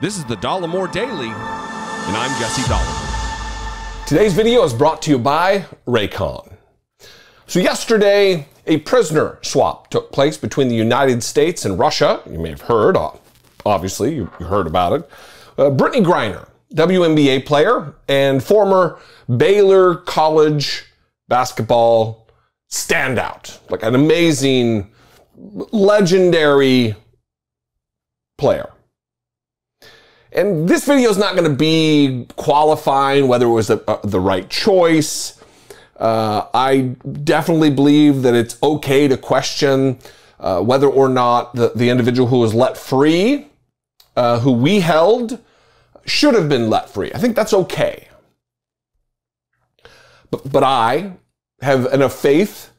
This is the Dollemore Daily, and I'm Jesse Dollemore. Today's video is brought to you by Raycon. So, yesterday, a prisoner swap took place between the United States and Russia. You may have heard, obviously, you heard about it. Uh, Brittney Griner, WNBA player and former Baylor College basketball standout, like an amazing, legendary player. And this video is not going to be qualifying whether it was a, a, the right choice. Uh, I definitely believe that it's okay to question uh, whether or not the, the individual who was let free, uh, who we held, should have been let free. I think that's okay. But, but I have enough faith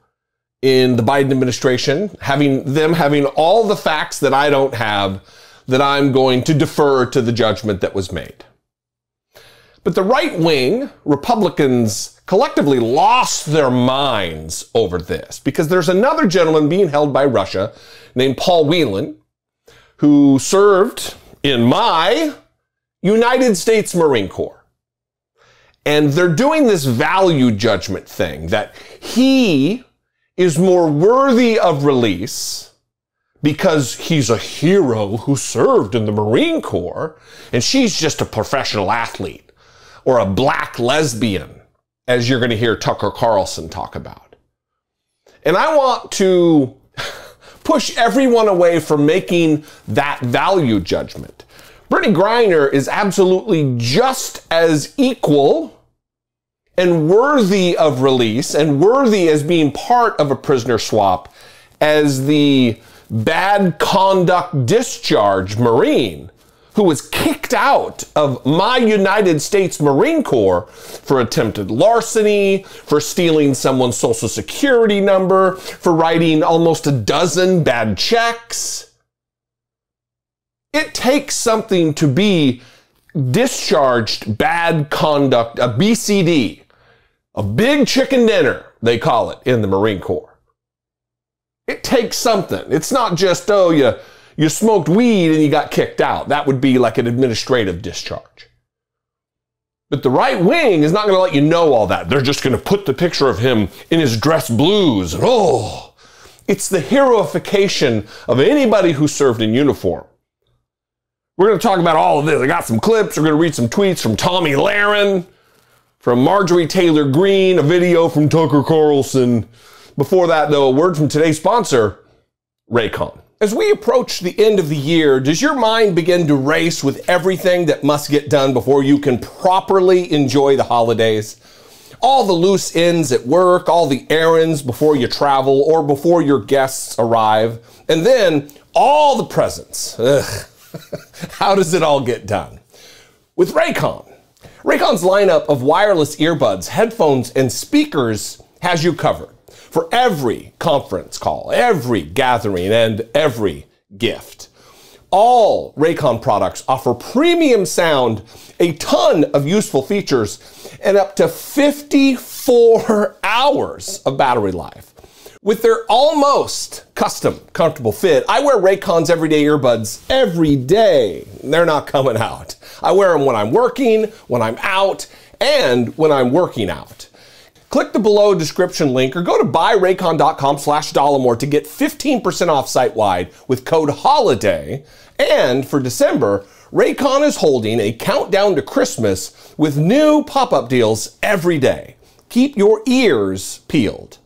in the Biden administration, having them having all the facts that I don't have that I'm going to defer to the judgment that was made. But the right wing, Republicans, collectively lost their minds over this because there's another gentleman being held by Russia named Paul Whelan who served in my United States Marine Corps. And they're doing this value judgment thing that he is more worthy of release because he's a hero who served in the Marine Corps and she's just a professional athlete or a black lesbian, as you're going to hear Tucker Carlson talk about. And I want to push everyone away from making that value judgment. Brittney Griner is absolutely just as equal and worthy of release and worthy as being part of a prisoner swap as the bad conduct discharge Marine who was kicked out of my United States Marine Corps for attempted larceny, for stealing someone's social security number, for writing almost a dozen bad checks. It takes something to be discharged bad conduct, a BCD, a big chicken dinner, they call it in the Marine Corps. It takes something. It's not just, oh, you, you smoked weed and you got kicked out. That would be like an administrative discharge. But the right wing is not going to let you know all that. They're just going to put the picture of him in his dress blues. And oh, it's the heroification of anybody who served in uniform. We're going to talk about all of this. I got some clips. We're going to read some tweets from Tomi Lahren, from Marjorie Taylor Greene, a video from Tucker Carlson. Before that, though, a word from today's sponsor, Raycon. As we approach the end of the year, does your mind begin to race with everything that must get done before you can properly enjoy the holidays? All the loose ends at work, all the errands before you travel or before your guests arrive, and then all the presents. Ugh. How does it all get done? With Raycon. Raycon's lineup of wireless earbuds, headphones, and speakers has you covered for every conference call, every gathering, and every gift. All Raycon products offer premium sound, a ton of useful features, and up to 54 hours of battery life. With their almost custom, comfortable fit, I wear Raycon's everyday earbuds every day. They're not coming out. I wear them when I'm working, when I'm out, and when I'm working out. Click the below description link or go to buyraycon.com slash Dollemore to get 15% off site wide with code HOLIDAY. And for December, Raycon is holding a countdown to Christmas with new pop up deals every day. Keep your ears peeled.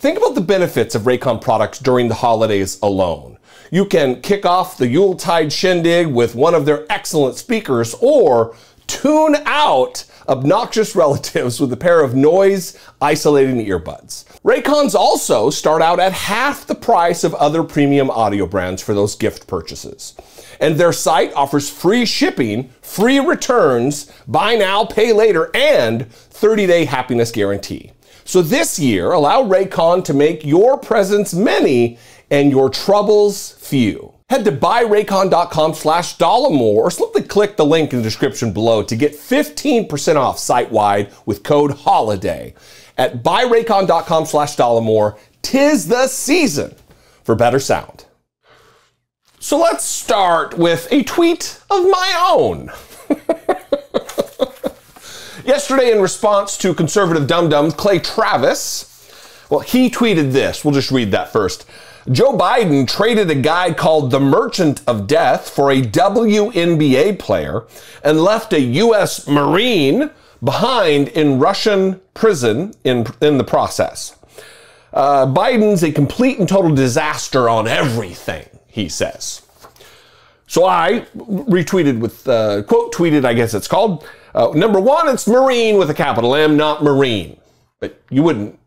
Think about the benefits of Raycon products during the holidays alone. You can kick off the Yuletide shindig with one of their excellent speakers or tune out obnoxious relatives with a pair of noise isolating earbuds. Raycons also start out at half the price of other premium audio brands for those gift purchases. And their site offers free shipping, free returns, buy now, pay later, and 30 day happiness guarantee. So this year, allow Raycon to make your presents many and your troubles few. Head to buyraycon.com slash dollemore or simply click the link in the description below to get 15% off site-wide with code HOLIDAY. At buyraycon.com slash dollemore, tis the season for better sound. So let's start with a tweet of my own. Yesterday, in response to conservative dum dum Clay Travis, well, he tweeted this. We'll just read that first. Joe Biden traded a guy called the Merchant of Death for a WNBA player and left a U.S. Marine behind in Russian prison in, in the process. Uh, Biden's a complete and total disaster on everything, he says. So I retweeted with, uh, quote tweeted, I guess it's called. Uh, number one, it's Marine with a capital M, not Marine. But you wouldn't,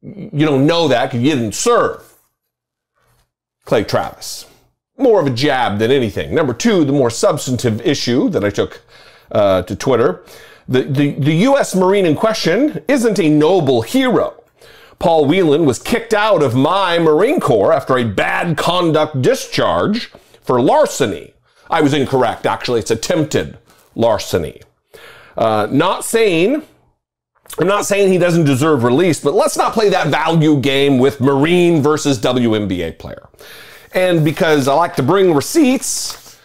you don't know that because you didn't serve. Clay Travis. More of a jab than anything. Number two, the more substantive issue that I took uh, to Twitter. The, the, the U.S. Marine in question isn't a noble hero. Paul Whelan was kicked out of my Marine Corps after a bad conduct discharge for larceny. I was incorrect. Actually, it's attempted larceny. Uh, not saying, I'm not saying he doesn't deserve release, but let's not play that value game with Marine versus WNBA player. And because I like to bring receipts,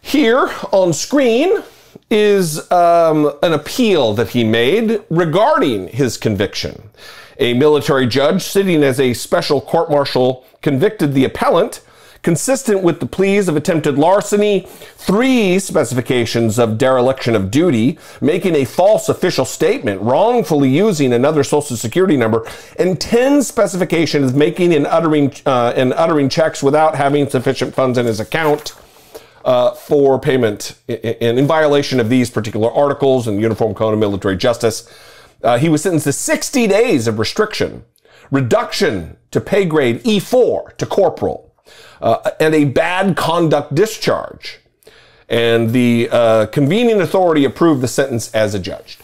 here on screen is um, an appeal that he made regarding his conviction. A military judge sitting as a special court martial convicted the appellant consistent with the pleas of attempted larceny, three specifications of dereliction of duty, making a false official statement, wrongfully using another social security number, and 10 specifications of making and uttering, uh, and uttering checks without having sufficient funds in his account. Uh, for payment and in violation of these particular articles the Uniform Code of Military Justice. Uh, he was sentenced to 60 days of restriction, reduction to pay grade E4 to corporal, uh, and a bad conduct discharge. And the uh, convening authority approved the sentence as adjudged.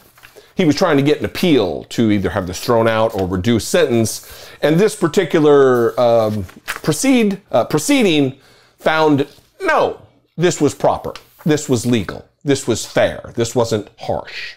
He was trying to get an appeal to either have this thrown out or reduce sentence. And this particular um, proceed, uh, proceeding found no, this was proper. This was legal. This was fair. This wasn't harsh.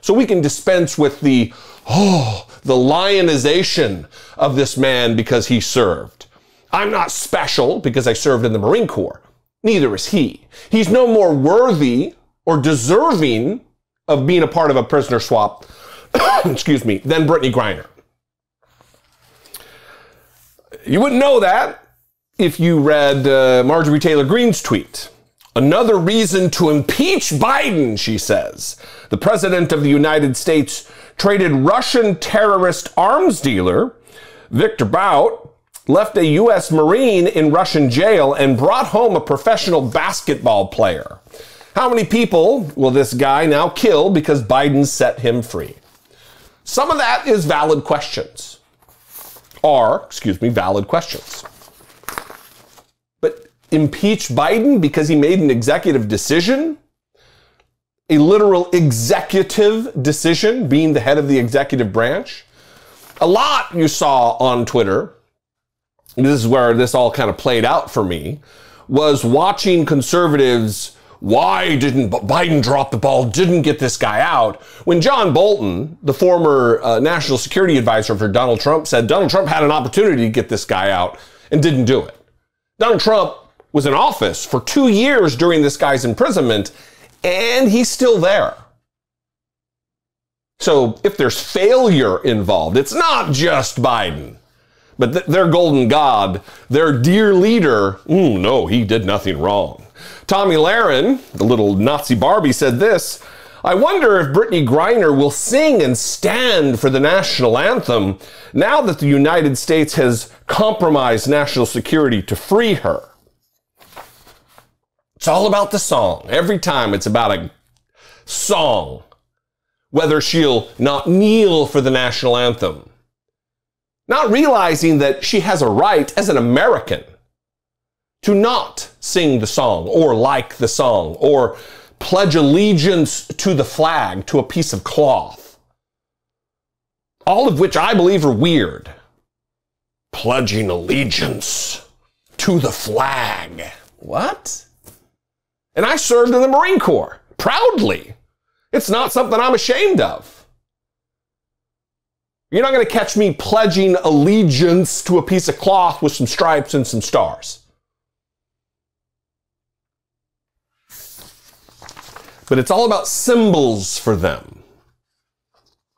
So we can dispense with the, oh, the lionization of this man because he served. I'm not special because I served in the Marine Corps. Neither is he. He's no more worthy or deserving of being a part of a prisoner swap, excuse me, than Brittney Griner. You wouldn't know that if you read uh, Marjorie Taylor Greene's tweet. Another reason to impeach Biden, she says. The president of the United States traded Russian terrorist arms dealer Victor Bout left a U.S. Marine in Russian jail and brought home a professional basketball player. How many people will this guy now kill because Biden set him free? Some of that is valid questions. Are, excuse me, valid questions. But impeach Biden because he made an executive decision? A literal executive decision, being the head of the executive branch? A lot you saw on Twitter this is where this all kind of played out for me, was watching conservatives. Why didn't Biden drop the ball? Didn't get this guy out? When John Bolton, the former uh, national security advisor for Donald Trump, said Donald Trump had an opportunity to get this guy out and didn't do it. Donald Trump was in office for two years during this guy's imprisonment, and he's still there. So if there's failure involved, it's not just Biden. But th- their golden god, their dear leader, mm, no, he did nothing wrong. Tomi Lahren, the little Nazi Barbie, said this I wonder if Brittney Griner will sing and stand for the national anthem now that the United States has compromised national security to free her. It's all about the song. Every time it's about a song. Whether she'll not kneel for the national anthem not realizing that she has a right as an American to not sing the song or like the song or pledge allegiance to the flag, to a piece of cloth. All of which I believe are weird. Pledging allegiance to the flag. What? And I served in the Marine Corps proudly. It's not something I'm ashamed of. You're not going to catch me pledging allegiance to a piece of cloth with some stripes and some stars. But it's all about symbols for them.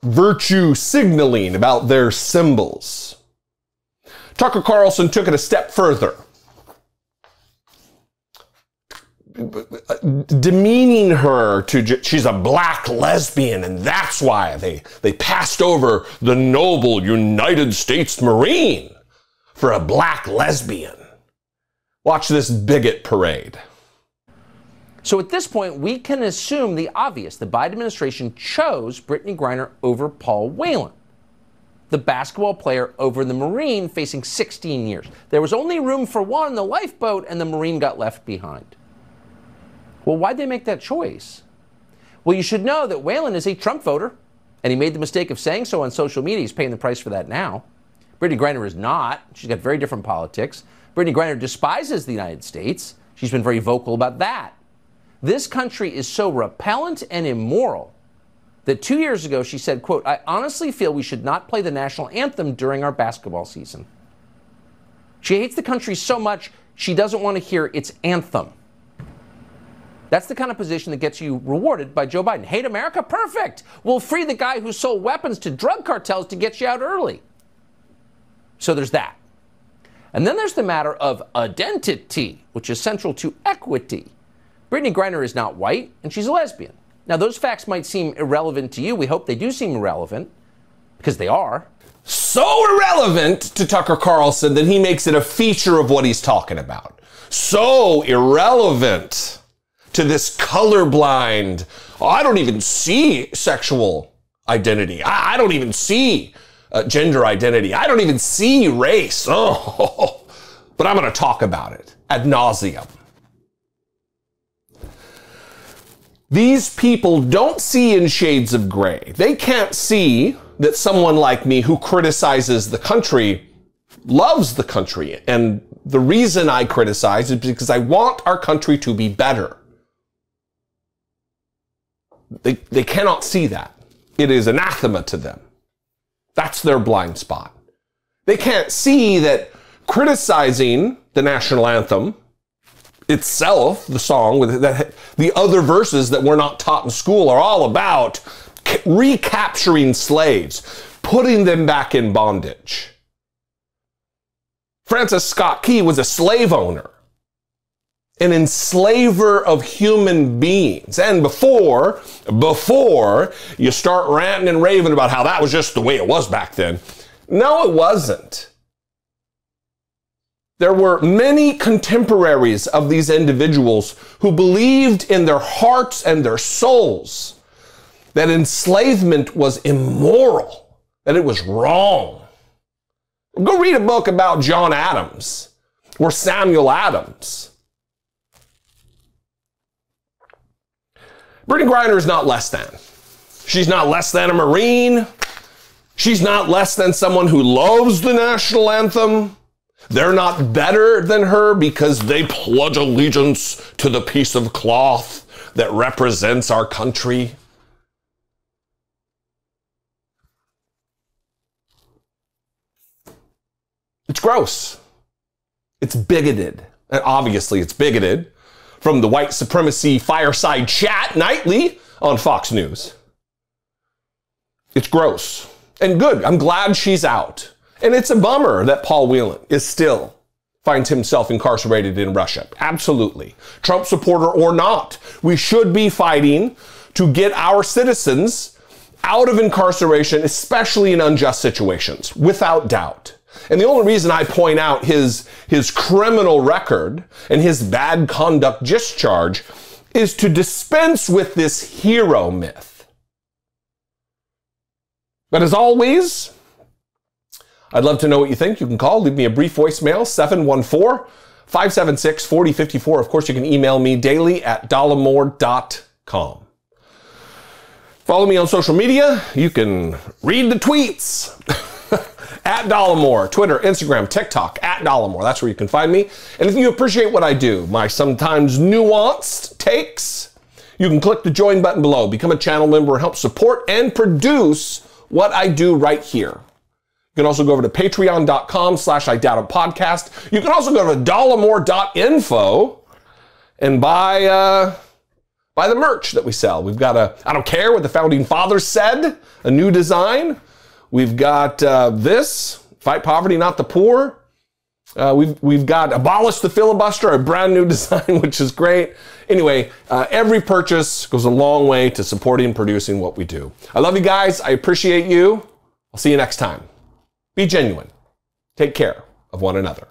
Virtue signaling about their symbols. Tucker Carlson took it a step further. Demeaning her to she's a black lesbian and that's why they they passed over the noble United States Marine for a black lesbian. Watch this bigot parade. So at this point, we can assume the obvious. The Biden administration chose Brittney Griner over Paul Whelan, the basketball player over the Marine facing 16 years. There was only room for one, in the lifeboat, and the Marine got left behind. Well, why'd they make that choice? Well, you should know that Whelan is a Trump voter, and he made the mistake of saying so on social media. He's paying the price for that now. Brittney Griner is not. She's got very different politics. Brittney Griner despises the United States. She's been very vocal about that. This country is so repellent and immoral that two years ago she said, quote, I honestly feel we should not play the national anthem during our basketball season. She hates the country so much she doesn't want to hear its anthem. That's the kind of position that gets you rewarded by Joe Biden. Hate America? Perfect. We'll free the guy who sold weapons to drug cartels to get you out early. So there's that. And then there's the matter of identity, which is central to equity. Brittney Griner is not white, and she's a lesbian. Now, those facts might seem irrelevant to you. We hope they do seem irrelevant, because they are. So irrelevant to Tucker Carlson that he makes it a feature of what he's talking about. So irrelevant to this colorblind, oh, I don't even see sexual identity. I, I don't even see uh, gender identity. I don't even see race. Oh, but I'm going to talk about it ad nauseum. These people don't see in shades of gray. They can't see that someone like me who criticizes the country loves the country. And the reason I criticize is because I want our country to be better. They, they cannot see that. It is anathema to them. That's their blind spot. They can't see that criticizing the national anthem itself, the song with that, the other verses that we're not taught in school are all about recapturing slaves, putting them back in bondage. Francis Scott Key was a slave owner an enslaver of human beings. And before, before you start ranting and raving about how that was just the way it was back then, no, it wasn't. There were many contemporaries of these individuals who believed in their hearts and their souls that enslavement was immoral, that it was wrong. Go read a book about John Adams or Samuel Adams Brittney Griner is not less than. She's not less than a Marine. She's not less than someone who loves the national anthem. They're not better than her because they pledge allegiance to the piece of cloth that represents our country. It's gross. It's bigoted. And obviously, it's bigoted from the white supremacy fireside chat nightly on Fox News. It's gross and good. I'm glad she's out. And it's a bummer that Paul Whelan is still finds himself incarcerated in Russia. Absolutely. Trump supporter or not, we should be fighting to get our citizens out of incarceration, especially in unjust situations, without doubt. And the only reason I point out his, his criminal record and his bad conduct discharge is to dispense with this hero myth. But as always, I'd love to know what you think. You can call, leave me a brief voicemail, 714 576 4054. Of course, you can email me daily at dollemore.com. Follow me on social media. You can read the tweets. at Dollemore, Twitter, Instagram, TikTok, at Dollemore. That's where you can find me. And if you appreciate what I do, my sometimes nuanced takes, you can click the join button below, become a channel member, help support and produce what I do right here You can also go over to patreon.com slash I doubt it podcast. You can also go to dollemore.info and buy uh, buy the merch that we sell. We've got a I don't care what the founding fathers said, a new design. We've got uh, this fight poverty, not the poor. Uh, we've we've got abolish the filibuster, a brand new design, which is great. Anyway, uh, every purchase goes a long way to supporting and producing what we do. I love you guys. I appreciate you. I'll see you next time. Be genuine. Take care of one another.